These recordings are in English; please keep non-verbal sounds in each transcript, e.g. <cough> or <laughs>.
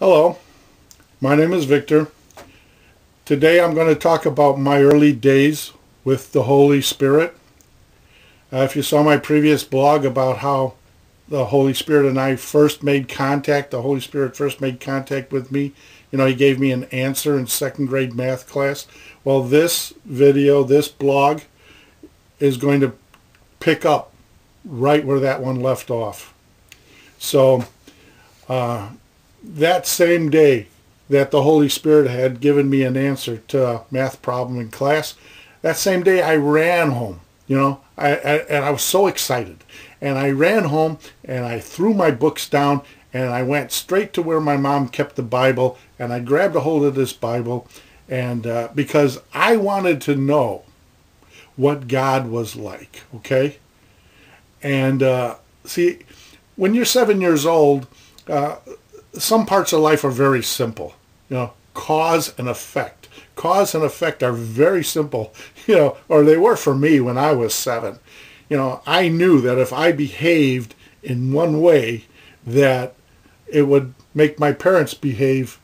Hello, my name is Victor. Today I'm going to talk about my early days with the Holy Spirit. Uh, if you saw my previous blog about how the Holy Spirit and I first made contact, the Holy Spirit first made contact with me, you know, he gave me an answer in second grade math class. Well, this video, this blog is going to pick up right where that one left off. So uh, that same day that the Holy Spirit had given me an answer to a math problem in class, that same day I ran home, you know, I, I, and I was so excited. And I ran home and I threw my books down and I went straight to where my mom kept the Bible and I grabbed a hold of this Bible and uh, because I wanted to know what God was like, okay? And uh, see, when you're seven years old, uh, some parts of life are very simple. You know, cause and effect. Cause and effect are very simple, <laughs> you know, or they were for me when I was seven. You know, I knew that if I behaved in one way, that it would make my parents behave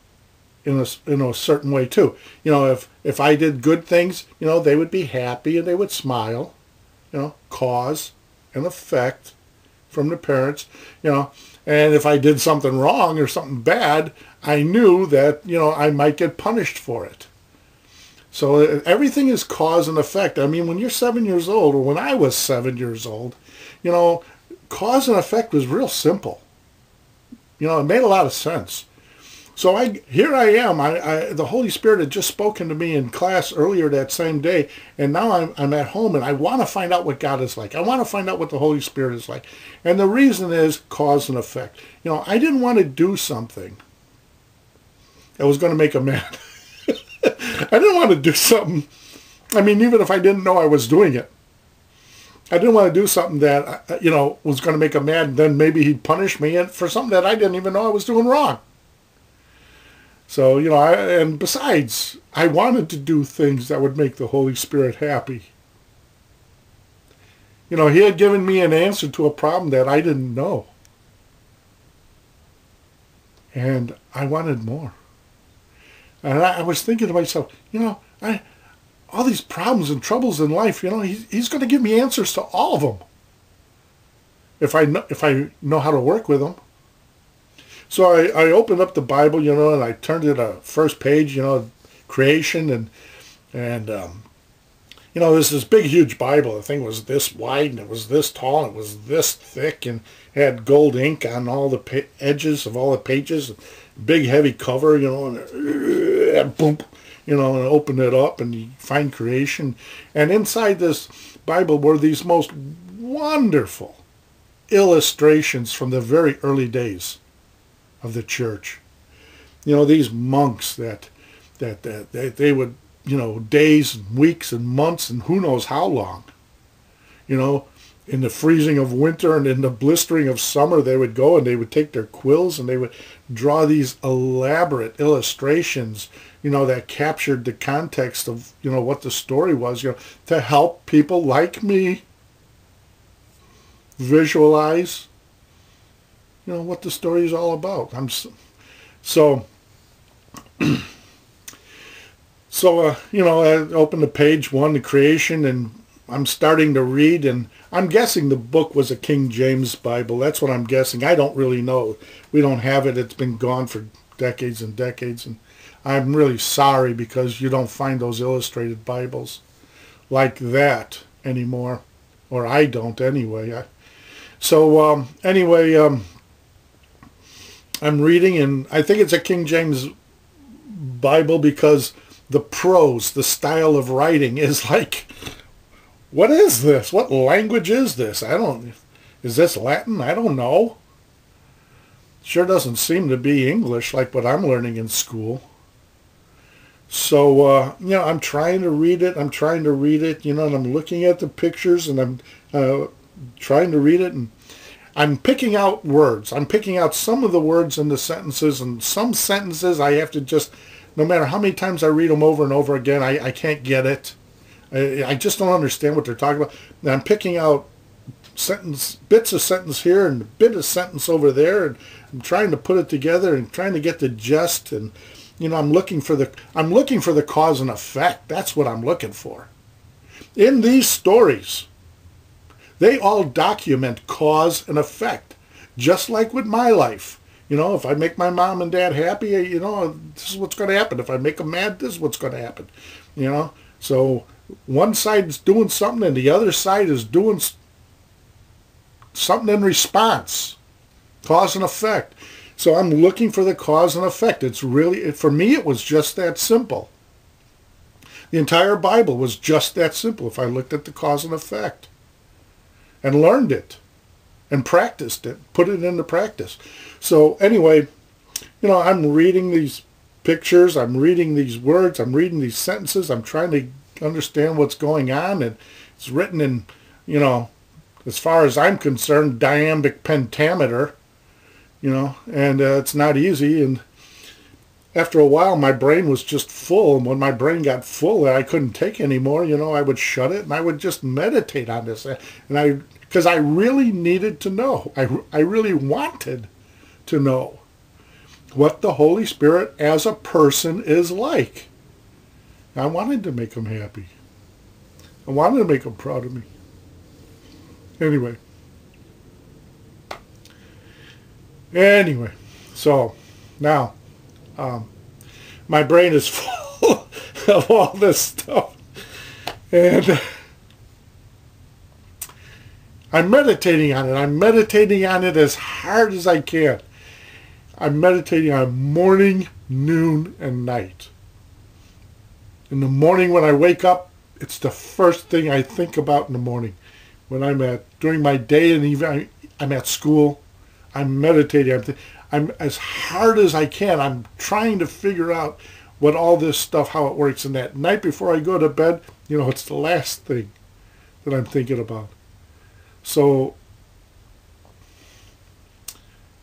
in a, in a certain way too. You know, if, if I did good things, you know, they would be happy and they would smile. You know, cause and effect from the parents, you know. And if I did something wrong or something bad, I knew that, you know, I might get punished for it. So uh, everything is cause and effect. I mean, when you're seven years old, or when I was seven years old, you know, cause and effect was real simple. You know, it made a lot of sense. So I here I am. I, I, the Holy Spirit had just spoken to me in class earlier that same day, and now I'm I'm at home and I want to find out what God is like. I want to find out what the Holy Spirit is like, and the reason is cause and effect. You know, I didn't want to do something that was going to make a mad. <laughs> I didn't want to do something. I mean, even if I didn't know I was doing it, I didn't want to do something that uh, you know was going to make him mad. And then maybe he'd punish me for something that I didn't even know I was doing wrong. So, you know, I, and besides, I wanted to do things that would make the Holy Spirit happy. You know, he had given me an answer to a problem that I didn't know. And I wanted more. And I, I was thinking to myself, you know, I, all these problems and troubles in life, you know, he, he's going to give me answers to all of them. If I know, if I know how to work with them. So I, I opened up the Bible, you know, and I turned to the first page, you know, creation and and um, you know, there's this big, huge Bible. The thing was this wide and it was this tall and it was this thick and had gold ink on all the edges of all the pages. Big, heavy cover, you know, and, and boom, you know, and open it up and you find creation. And inside this Bible were these most wonderful illustrations from the very early days of the church. You know, these monks that, that, that they, they would, you know, days and weeks and months and who knows how long, you know, in the freezing of winter and in the blistering of summer, they would go and they would take their quills and they would draw these elaborate illustrations, you know, that captured the context of, you know, what the story was, you know, to help people like me visualize you know what the story is all about. I'm so, so <clears throat> so uh, you know I opened the page one, the creation, and I'm starting to read, and I'm guessing the book was a King James Bible. That's what I'm guessing. I don't really know. We don't have it. It's been gone for decades and decades, and I'm really sorry because you don't find those illustrated Bibles like that anymore, or I don't anyway. I, so um, anyway, um, I'm reading, and I think it's a King James Bible because the prose, the style of writing <laughs> is like, what is this? What language is this? I don't, is this Latin? I don't know. Sure doesn't seem to be English like what I'm learning in school. So, uh, you know, I'm trying to read it. I'm trying to read it, you know, and I'm looking at the pictures and I'm uh, trying to read it. And I'm picking out words. I'm picking out some of the words in the sentences, and some sentences I have to just, no matter how many times I read them over and over again, I, I can't get it. I, I just don't understand what they're talking about. And I'm picking out sentence bits of sentence here and a bit of sentence over there, and I'm trying to put it together and trying to get the gist and you know I'm looking for the I'm looking for the cause and effect. That's what I'm looking for. In these stories, they all document cause and effect, just like with my life. You know, if I make my mom and dad happy, eh, you know, this is what's going to happen. If I make them mad, this is what's going to happen. You know, so one side is doing something and the other side is doing something in response, cause and effect. So I'm looking for the cause and effect. It's really, for me, it was just that simple. The entire Bible was just that simple if I looked at the cause and effect and learned it and practiced it, put it into practice. So anyway, you know, I'm reading these pictures, I'm reading these words, I'm reading these sentences, I'm trying to understand what's going on, and it's written in, you know, as far as I'm concerned, iambic pentameter, you know, and uh, it's not easy. And after a while, my brain was just full. And when my brain got full and I couldn't take anymore, you know, I would shut it and I would just meditate on this. And I, because I really needed to know. I, I really wanted to know what the Holy Spirit as a person is like. I wanted to make him happy. I wanted to make him proud of me. Anyway. Anyway, so now um, my brain is <laughs> full of all this stuff. And I'm meditating on it. I'm meditating on it as hard as I can. I'm meditating on morning, noon, and night. In the morning when I wake up, it's the first thing I think about in the morning when I'm at during my day and even I'm at school, I'm meditating. I'm, I'm as hard as I can. I'm trying to figure out what all this stuff, how it works. And that night before I go to bed, you know, it's the last thing that I'm thinking about. So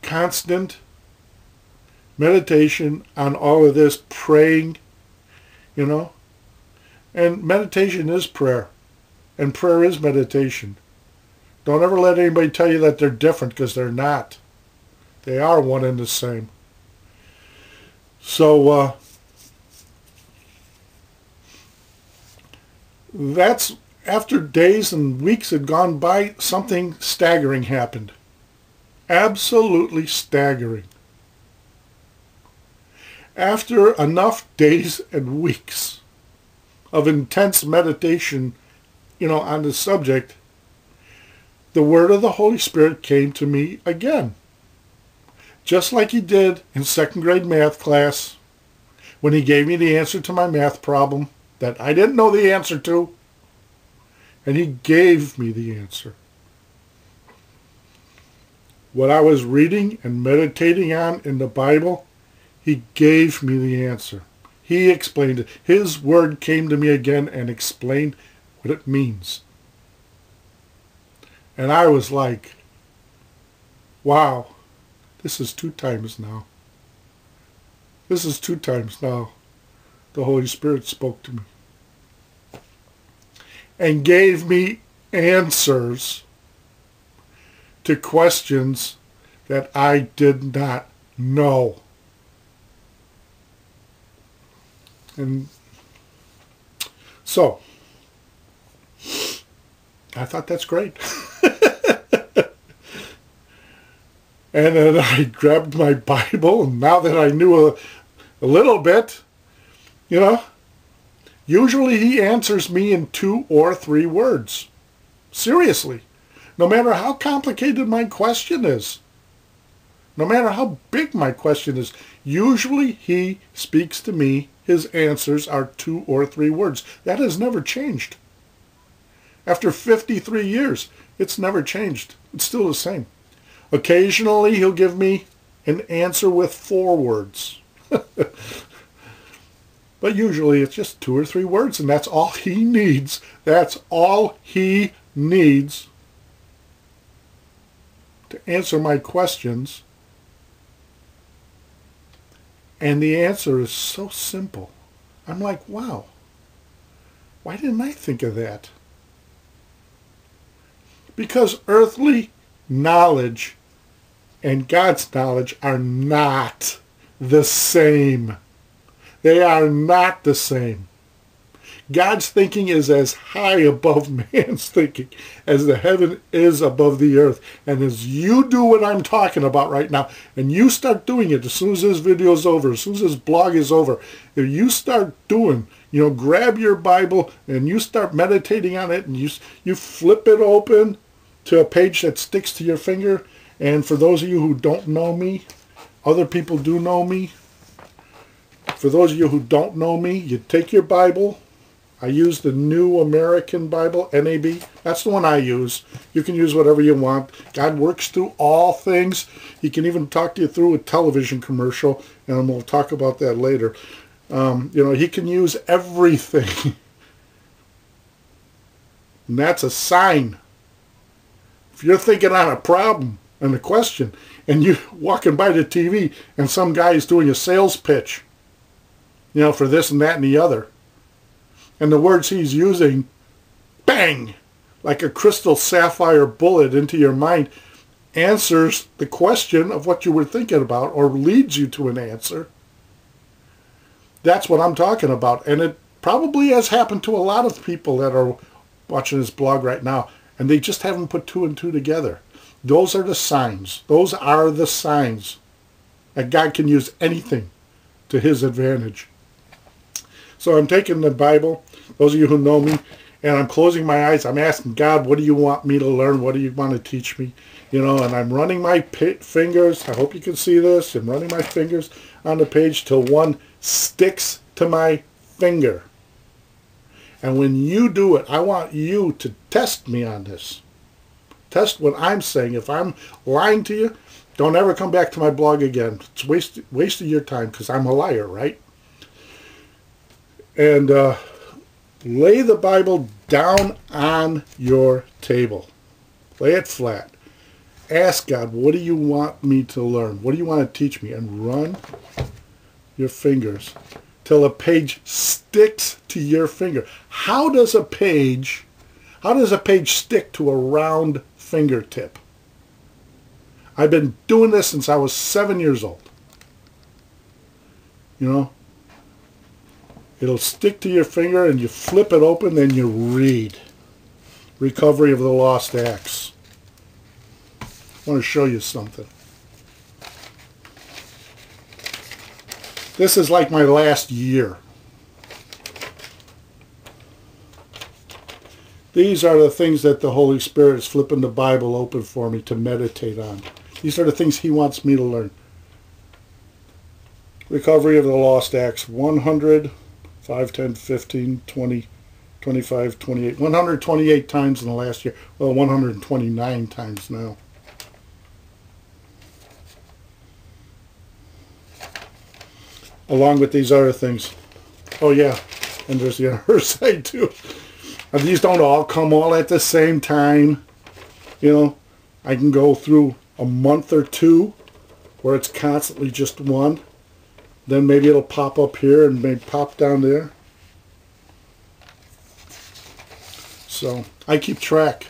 constant meditation on all of this, praying, you know. And meditation is prayer. And prayer is meditation. Don't ever let anybody tell you that they're different because they're not. They are one and the same. So uh, that's after days and weeks had gone by, something staggering happened. Absolutely staggering. After enough days and weeks of intense meditation you know, on the subject, the word of the Holy Spirit came to me again. Just like he did in second grade math class when he gave me the answer to my math problem that I didn't know the answer to. And he gave me the answer. What I was reading and meditating on in the Bible, he gave me the answer. He explained it. His word came to me again and explained what it means. And I was like, wow, this is two times now. This is two times now the Holy Spirit spoke to me and gave me answers to questions that I did not know. And so, I thought that's great. <laughs> and then I grabbed my Bible, and now that I knew a, a little bit, you know, usually he answers me in two or three words. Seriously. No matter how complicated my question is, no matter how big my question is, usually he speaks to me, his answers are two or three words. That has never changed. After 53 years, it's never changed. It's still the same. Occasionally, he'll give me an answer with four words. <laughs> but usually it's just two or three words, and that's all he needs. That's all he needs to answer my questions. And the answer is so simple. I'm like, wow, why didn't I think of that? Because earthly knowledge and God's knowledge are not the same. They are not the same. God's thinking is as high above <laughs> man's thinking as the heaven is above the earth. And as you do what I'm talking about right now, and you start doing it as soon as this video is over, as soon as this blog is over, if you start doing, you know, grab your Bible and you start meditating on it and you, you flip it open to a page that sticks to your finger. And for those of you who don't know me, other people do know me. For those of you who don't know me, you take your Bible, I use the New American Bible, NAB. That's the one I use. You can use whatever you want. God works through all things. He can even talk to you through a television commercial, and we'll talk about that later. Um, you know, he can use everything. <laughs> and that's a sign. If you're thinking on a problem and a question, and you're walking by the TV, and some guy is doing a sales pitch, you know, for this and that and the other, and the words he's using, bang, like a crystal sapphire bullet into your mind, answers the question of what you were thinking about or leads you to an answer. That's what I'm talking about. And it probably has happened to a lot of people that are watching this blog right now, and they just haven't put two and two together. Those are the signs. Those are the signs that God can use anything to his advantage. So I'm taking the Bible, those of you who know me, and I'm closing my eyes. I'm asking God, what do you want me to learn? What do you want to teach me? You know, and I'm running my fingers. I hope you can see this. I'm running my fingers on the page till one sticks to my finger. And when you do it, I want you to test me on this. Test what I'm saying. If I'm lying to you, don't ever come back to my blog again. It's waste, of your time because I'm a liar, right? and uh, lay the Bible down on your table. Lay it flat. Ask God, what do you want me to learn? What do you want to teach me? And run your fingers till a page sticks to your finger. How does a page, how does a page stick to a round fingertip? I've been doing this since I was seven years old. You know, It'll stick to your finger and you flip it open then you read. Recovery of the Lost Acts. I want to show you something. This is like my last year. These are the things that the Holy Spirit is flipping the Bible open for me to meditate on. These are the things He wants me to learn. Recovery of the Lost Acts 100 5, 10, 15, 20, 25, 28. 128 times in the last year. Well, 129 times now. Along with these other things. Oh yeah, and there's the <laughs> other side too. And these don't all come all at the same time. You know, I can go through a month or two where it's constantly just one. Then maybe it'll pop up here and maybe pop down there. So I keep track.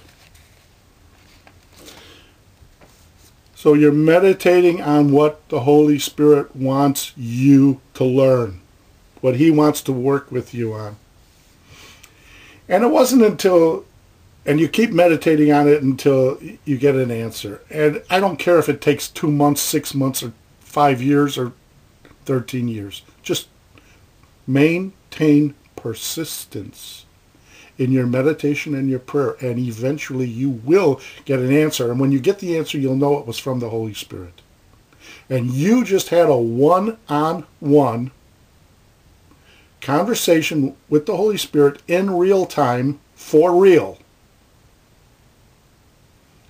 So you're meditating on what the Holy Spirit wants you to learn, what he wants to work with you on. And it wasn't until, and you keep meditating on it until you get an answer. And I don't care if it takes two months, six months, or five years, or 13 years. Just maintain persistence in your meditation and your prayer, and eventually you will get an answer. And when you get the answer, you'll know it was from the Holy Spirit. And you just had a one-on-one conversation with the Holy Spirit in real time, for real.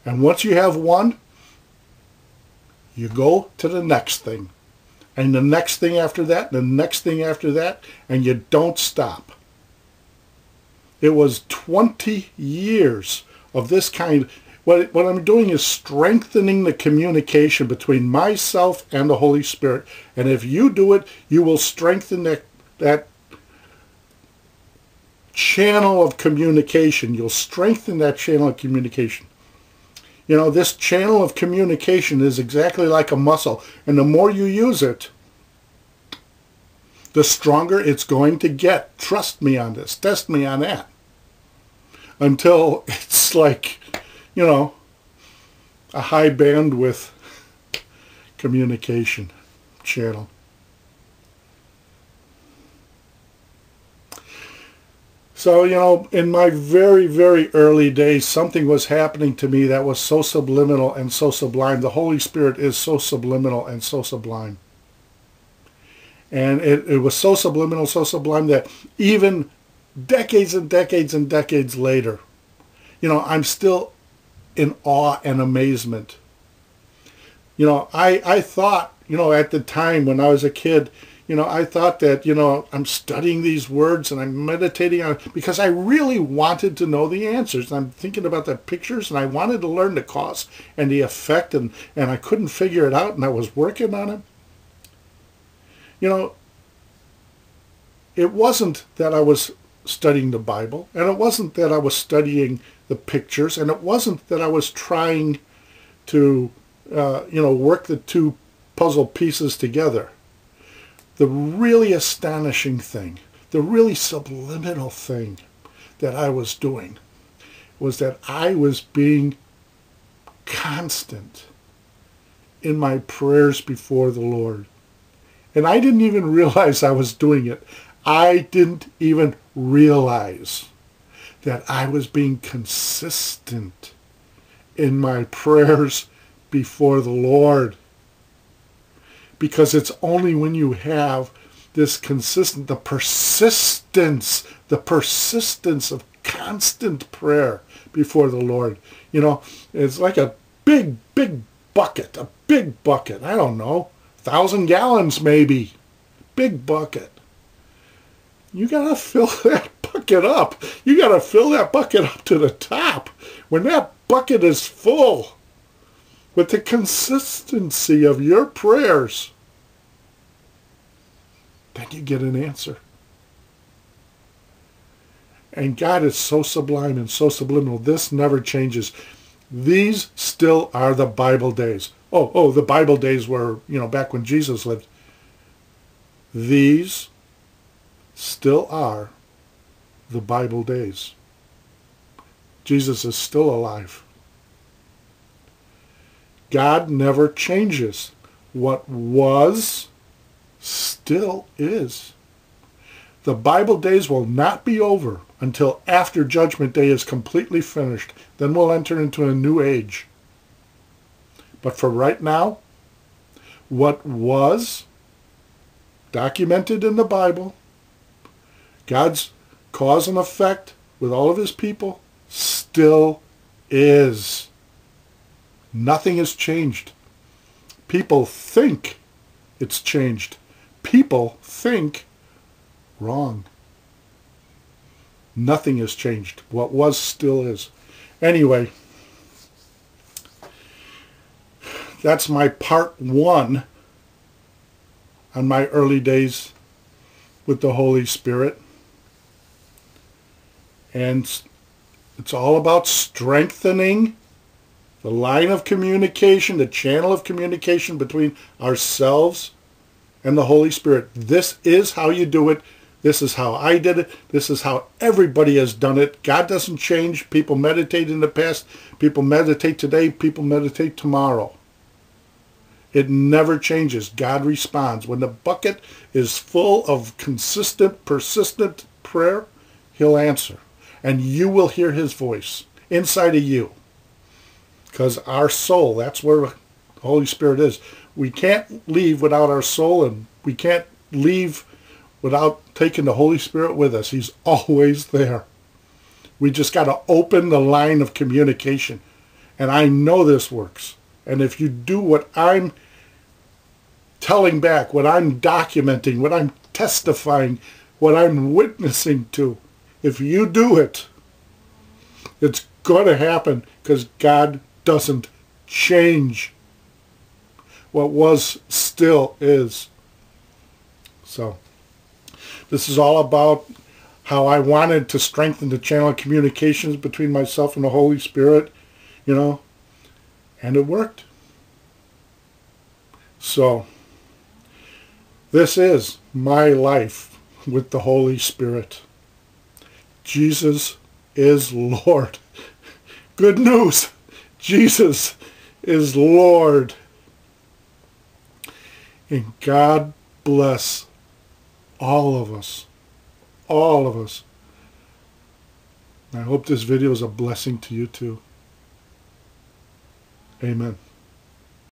And once you have one, you go to the next thing and the next thing after that, the next thing after that, and you don't stop. It was 20 years of this kind. What, what I'm doing is strengthening the communication between myself and the Holy Spirit. And if you do it, you will strengthen that, that channel of communication. You'll strengthen that channel of communication. You know, this channel of communication is exactly like a muscle. And the more you use it, the stronger it's going to get. Trust me on this. Test me on that. Until it's like, you know, a high bandwidth communication channel. So, you know, in my very, very early days, something was happening to me that was so subliminal and so sublime. The Holy Spirit is so subliminal and so sublime. And it, it was so subliminal, so sublime that even decades and decades and decades later, you know, I'm still in awe and amazement. You know, I, I thought, you know, at the time when I was a kid, you know, I thought that, you know, I'm studying these words and I'm meditating on it because I really wanted to know the answers. I'm thinking about the pictures and I wanted to learn the cause and the effect and, and I couldn't figure it out and I was working on it. You know, it wasn't that I was studying the Bible and it wasn't that I was studying the pictures and it wasn't that I was trying to, uh, you know, work the two puzzle pieces together the really astonishing thing, the really subliminal thing that I was doing was that I was being constant in my prayers before the Lord. And I didn't even realize I was doing it. I didn't even realize that I was being consistent in my prayers before the Lord because it's only when you have this consistent, the persistence, the persistence of constant prayer before the Lord. You know, it's like a big, big bucket, a big bucket. I don't know, thousand gallons maybe, big bucket. You gotta fill <laughs> that bucket up. You gotta fill that bucket up to the top. When that bucket is full, with the consistency of your prayers, then you get an answer. And God is so sublime and so subliminal. This never changes. These still are the Bible days. Oh, oh, the Bible days were, you know, back when Jesus lived. These still are the Bible days. Jesus is still alive. God never changes. What was still is. The Bible days will not be over until after Judgment Day is completely finished. Then we'll enter into a new age. But for right now, what was documented in the Bible, God's cause and effect with all of his people, still is. Nothing has changed. People think it's changed. People think wrong. Nothing has changed. What was still is. Anyway, that's my part one on my early days with the Holy Spirit. And it's all about strengthening the line of communication, the channel of communication between ourselves and the Holy Spirit. This is how you do it. This is how I did it. This is how everybody has done it. God doesn't change. People meditate in the past. People meditate today. People meditate tomorrow. It never changes. God responds. When the bucket is full of consistent, persistent prayer, he'll answer. And you will hear his voice inside of you. Because our soul, that's where the Holy Spirit is. We can't leave without our soul, and we can't leave without taking the Holy Spirit with us. He's always there. We just got to open the line of communication. And I know this works. And if you do what I'm telling back, what I'm documenting, what I'm testifying, what I'm witnessing to, if you do it, it's going to happen because God doesn't change. What was still is. So this is all about how I wanted to strengthen the channel of communications between myself and the Holy Spirit, you know. And it worked. So, this is my life with the Holy Spirit. Jesus is Lord. Good news. Jesus is Lord. And God bless all of us. All of us. I hope this video is a blessing to you too. Amen.